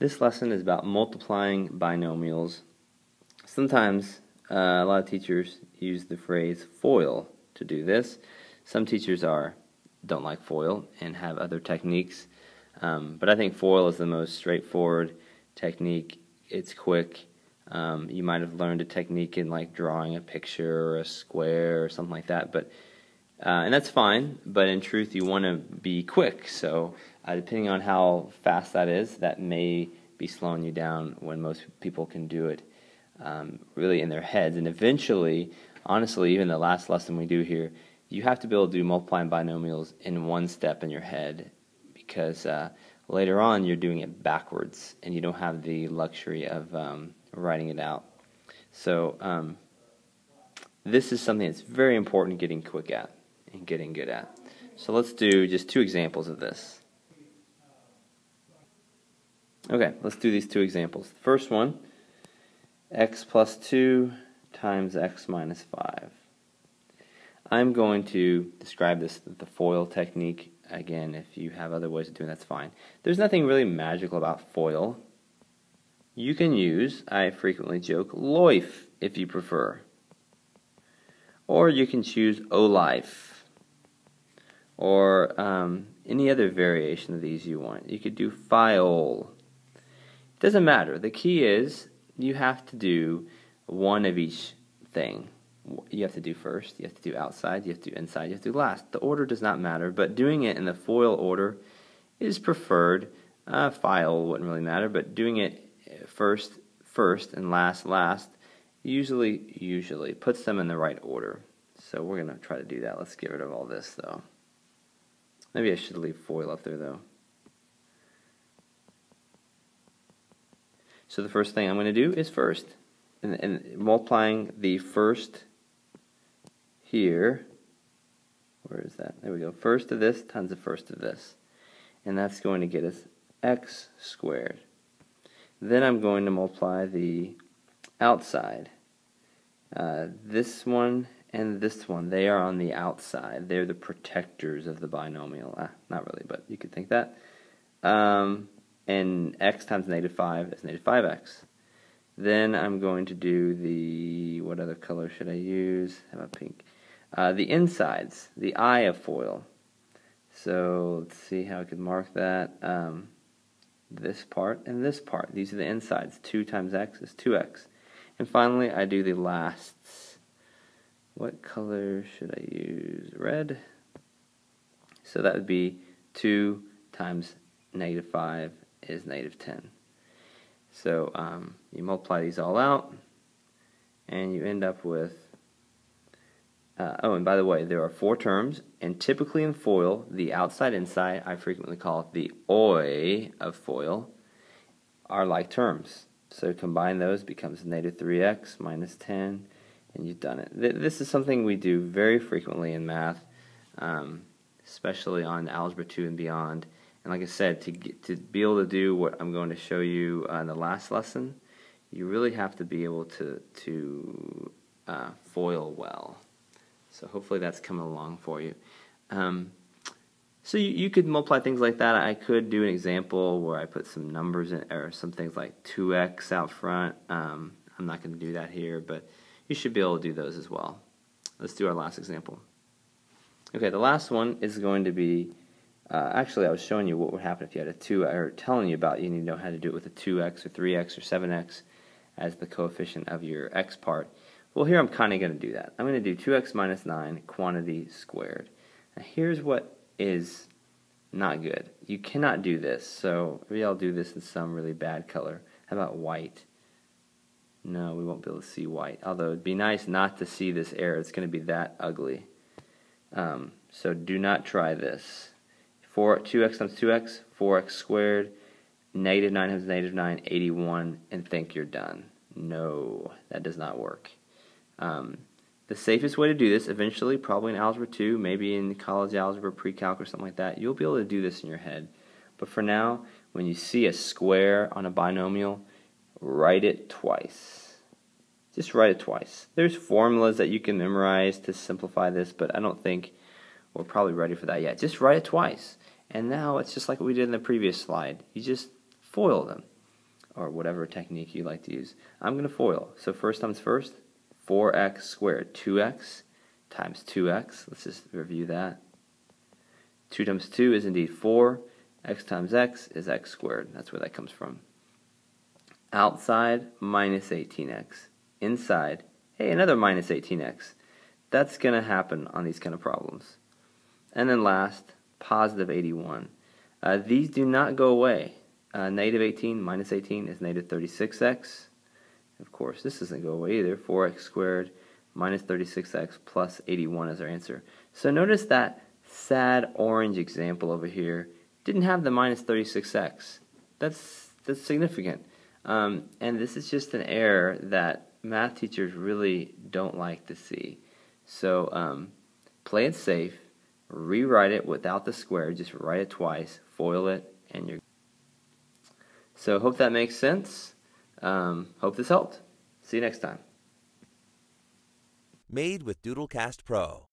This lesson is about multiplying binomials. Sometimes uh, a lot of teachers use the phrase FOIL to do this. Some teachers are don't like FOIL and have other techniques, um, but I think FOIL is the most straightforward technique. It's quick. Um, you might have learned a technique in like drawing a picture or a square or something like that, but uh, and that's fine, but in truth, you want to be quick. So, uh, depending on how fast that is, that may be slowing you down when most people can do it um, really in their heads. And eventually, honestly, even the last lesson we do here, you have to be able to do multiplying binomials in one step in your head because uh, later on you're doing it backwards and you don't have the luxury of um, writing it out. So, um, this is something that's very important getting quick at and getting good at. So let's do just two examples of this. Okay, let's do these two examples. The first one, x plus 2 times x minus 5. I'm going to describe this the FOIL technique. Again, if you have other ways of doing that's fine. There's nothing really magical about FOIL. You can use, I frequently joke, LOIF if you prefer. Or you can choose OLIFE or um, any other variation of these you want. You could do file. It doesn't matter. The key is you have to do one of each thing. You have to do first, you have to do outside, you have to do inside, you have to do last. The order does not matter, but doing it in the FOIL order is preferred. Uh, file wouldn't really matter, but doing it first, first, and last, last usually, usually puts them in the right order. So we're going to try to do that. Let's get rid of all this, though. Maybe I should leave foil up there though. So the first thing I'm going to do is first. And, and multiplying the first here, where is that? There we go. First of this times the first of this. And that's going to get us x squared. Then I'm going to multiply the outside. Uh, this one and this one, they are on the outside. They're the protectors of the binomial. Ah, not really, but you could think that. Um, and x times negative 5 is negative 5x. Then I'm going to do the, what other color should I use? How about pink? Uh, the insides, the I of foil. So let's see how I could mark that. Um, this part and this part. These are the insides. 2 times x is 2x. And finally, I do the lasts. What color should I use? Red. So that would be 2 times negative 5 is negative 10. So um, you multiply these all out, and you end up with, uh, oh, and by the way, there are four terms, and typically in FOIL, the outside inside, I frequently call it the OI of FOIL, are like terms. So combine those becomes negative 3x minus 10 and you've done it. This is something we do very frequently in math, um, especially on Algebra 2 and beyond. And like I said, to, get, to be able to do what I'm going to show you uh, in the last lesson, you really have to be able to, to uh, foil well. So hopefully that's coming along for you. Um, so you, you could multiply things like that. I could do an example where I put some numbers in, or some things like 2x out front. Um, I'm not going to do that here, but you should be able to do those as well. Let's do our last example. Okay, the last one is going to be, uh, actually I was showing you what would happen if you had a 2, or telling you about you need to know how to do it with a 2x or 3x or 7x as the coefficient of your x part. Well, here I'm kind of going to do that. I'm going to do 2x minus 9 quantity squared. Now here's what is not good. You cannot do this, so maybe I'll do this in some really bad color. How about white? No, we won't be able to see white. Although it'd be nice not to see this error. It's going to be that ugly. Um, so do not try this. 4, 2x times 2x, 4x squared, negative 9 times negative 9, 81, and think you're done. No, that does not work. Um, the safest way to do this, eventually, probably in Algebra 2, maybe in college algebra, pre-calc, or something like that, you'll be able to do this in your head. But for now, when you see a square on a binomial, write it twice. Just write it twice. There's formulas that you can memorize to simplify this, but I don't think we're probably ready for that yet. Just write it twice. And now it's just like what we did in the previous slide. You just foil them. or whatever technique you like to use. I'm going to FOIL. So first times first, 4x squared, 2x times 2x. Let's just review that. 2 times 2 is indeed 4. x times x is x squared. That's where that comes from. Outside, minus 18x. Inside, hey, another minus 18x. That's going to happen on these kind of problems. And then last, positive 81. Uh, these do not go away. Uh, negative 18 minus 18 is negative 36x. Of course, this doesn't go away either. 4x squared minus 36x plus 81 is our answer. So notice that sad orange example over here didn't have the minus 36x. That's, that's significant. Um, and this is just an error that math teachers really don't like to see. So um, play it safe, rewrite it without the square, just write it twice, FOIL it, and you're so hope that makes sense. Um, hope this helped. See you next time. Made with Doodlecast Pro.